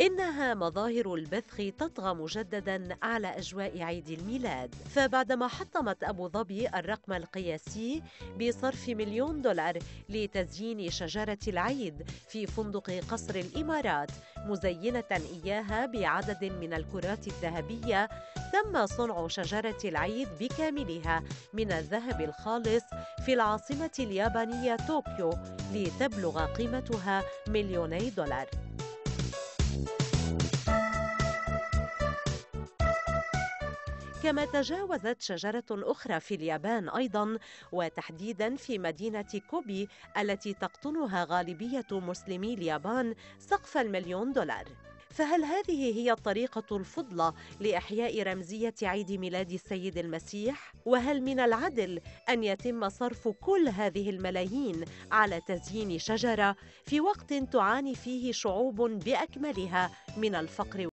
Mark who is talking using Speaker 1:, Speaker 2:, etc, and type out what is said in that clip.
Speaker 1: إنها مظاهر البذخ تطغى مجددا على أجواء عيد الميلاد. فبعدما حطمت أبو ظبي الرقم القياسي بصرف مليون دولار لتزيين شجرة العيد في فندق قصر الإمارات مزينة إياها بعدد من الكرات الذهبية تم صنع شجرة العيد بكاملها من الذهب الخالص في العاصمة اليابانية طوكيو لتبلغ قيمتها مليوني دولار. كما تجاوزت شجرة أخرى في اليابان أيضا وتحديدا في مدينة كوبي التي تقطنها غالبية مسلمي اليابان سقف المليون دولار. فهل هذه هي الطريقة الفضلى لإحياء رمزية عيد ميلاد السيد المسيح؟ وهل من العدل أن يتم صرف كل هذه الملايين على تزيين شجرة في وقت تعاني فيه شعوب بأكملها من الفقر